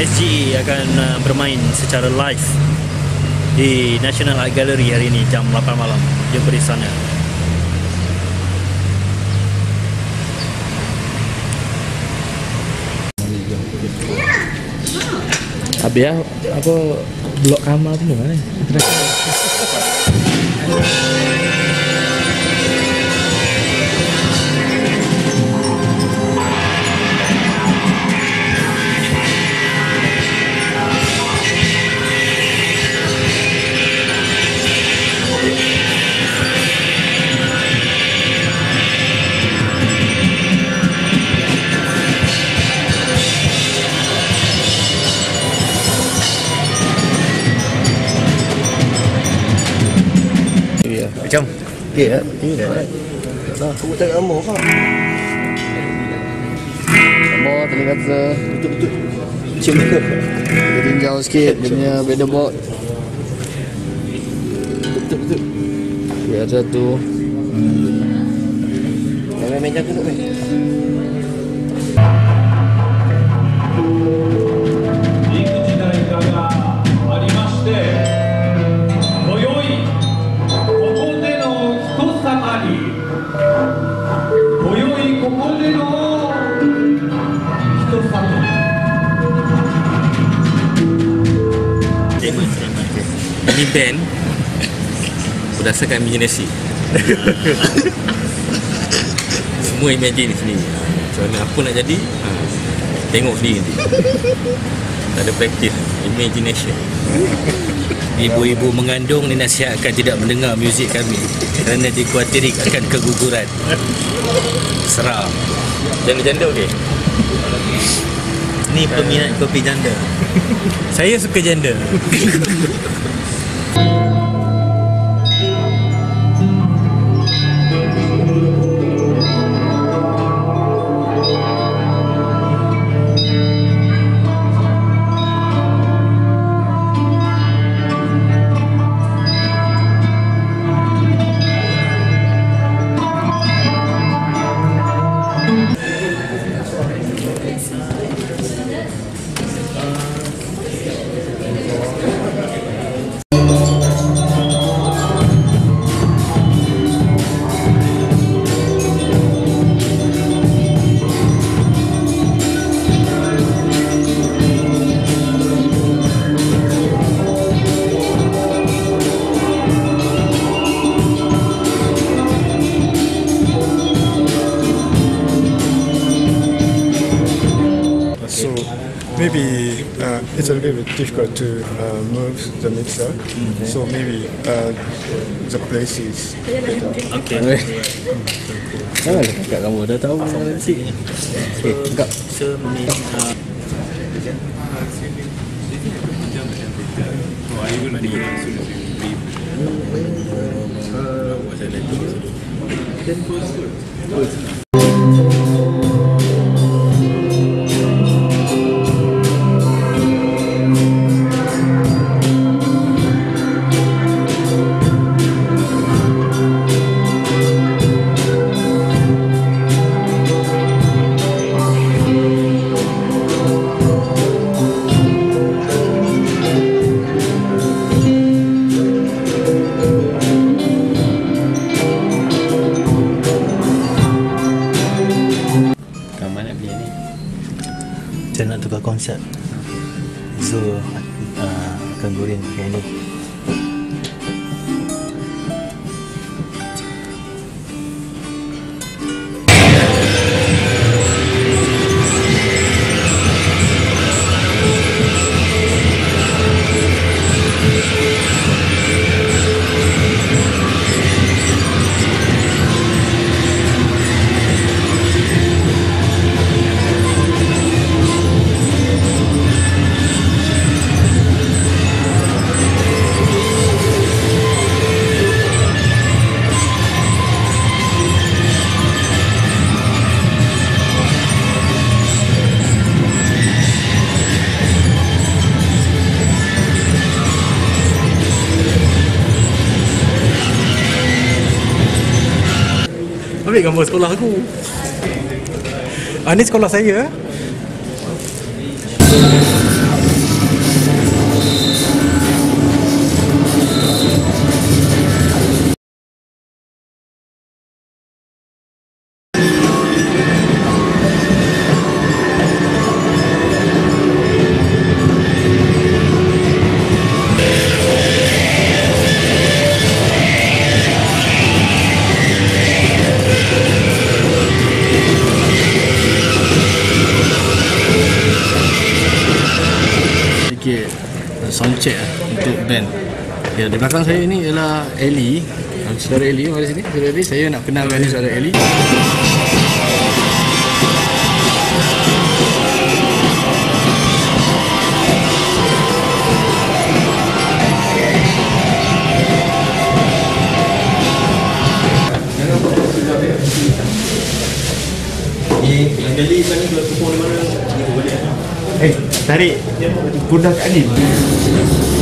SGE akan uh, bermain secara live di National Art Gallery hari ini jam 8 malam. Jumpa di sana. Habis lah Apa Blok kamar tu mana Macam? Okey ya Ya. Aku tak lama kau Lama tadi kata. Betul-betul Macam mana Kita tinjau sikit Dia punya pedalboard Betul-betul Ya ada tu. Main meja tu band Berdasarkan imaginasi Semua imagine sendiri Macam mana apa nak jadi ha, Tengok sendiri nanti Tak ada praktis Imagination Ibu-ibu mengandung dinasihatkan tidak mendengar muzik kami kerana dikuatiri akan keguguran. Seram. Janda-janda okey ni peminat kopi janda. Saya suka janda. Yes. maybe uh, it's a little bit difficult to uh, move the mixer, so maybe uh, the place is Okay. Ambil gambar sekolah aku. Ah ni sekolah saya. Sound check lah untuk band. Ya, di belakang saya ni ialah Ellie. Ah, Saudara Ellie, mari sini. Saudara Ellie, saya nak kenalkan ni saudara kalau di mana? Eh, tarik pundak kat ni. Thank you.